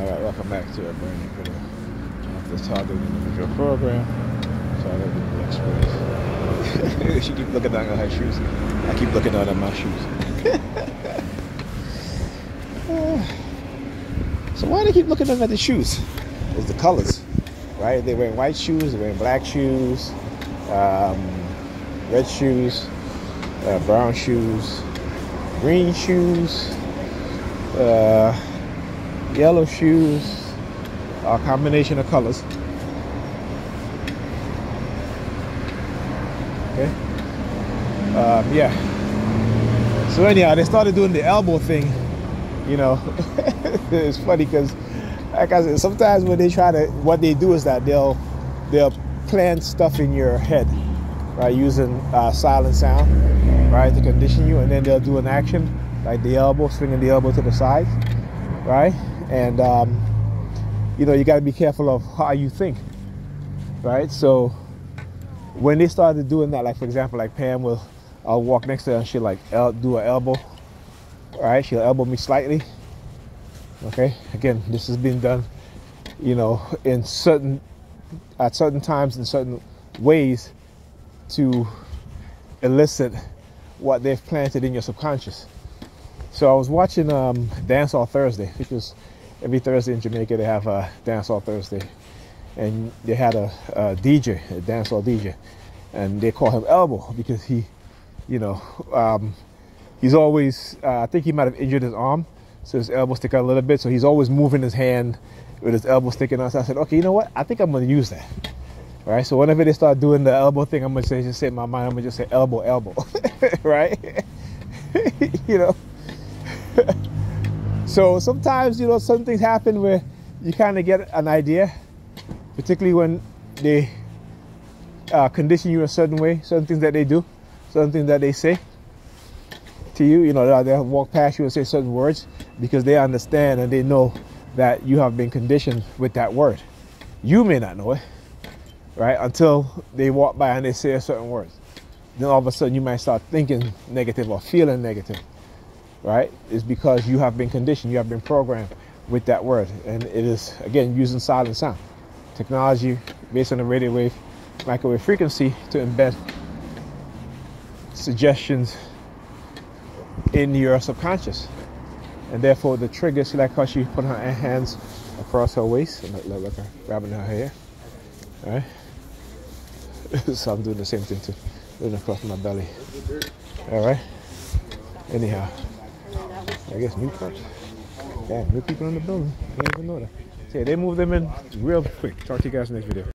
Alright, welcome back to a brand new video of the Target Individual Program. Target Individual Express. she keep looking down at her shoes. I keep looking down at my shoes. so why do they keep looking down at the shoes? It's the colors, right? They're wearing white shoes, they're wearing black shoes, um, red shoes, uh, brown shoes, green shoes, uh, yellow shoes, a combination of colors. Okay. Um, yeah. So anyhow, they started doing the elbow thing. You know, it's funny because, like I said, sometimes when they try to, what they do is that they'll they'll plant stuff in your head, right, using uh, silent sound, right, to condition you, and then they'll do an action like the elbow, swinging the elbow to the side, right, and um, you know you got to be careful of how you think, right. So when they started doing that, like for example, like Pam will, I'll walk next to her and she'll like el- do an elbow, right? She'll elbow me slightly. Okay, again, this has been done, you know, in certain at certain times in certain ways to elicit what they've planted in your subconscious. So I was watching um, Dancehall Thursday because every Thursday in Jamaica they have a Dancehall Thursday, and they had a, a DJ, a Dancehall DJ, and they call him Elbow because he, you know, um, he's always. Uh, I think he might have injured his arm, so his elbow stick out a little bit. So he's always moving his hand with his elbow sticking out. So I said, okay, you know what? I think I'm gonna use that. Right. So whenever they start doing the elbow thing, I'm gonna say, just say in my mind, I'm gonna just say elbow, elbow, right? you know. So sometimes you know some things happen where you kind of get an idea, particularly when they uh, condition you a certain way, certain things that they do, certain things that they say to you. You know, they'll walk past you and say certain words because they understand and they know that you have been conditioned with that word. You may not know it, right? Until they walk by and they say a certain words. Then all of a sudden you might start thinking negative or feeling negative, right? It's because you have been conditioned, you have been programmed with that word. And it is, again, using silent sound. Technology based on the radio wave, microwave frequency to embed suggestions in your subconscious. And therefore, the trigger, see like how she put her hands across her waist, and look, look, grabbing her hair. All right. so I'm doing the same thing too, doing across my belly. All right. Anyhow, I guess new folks. Damn, new people in the building. Can't even know that. Yeah, they move them in real quick. Talk to you guys next video.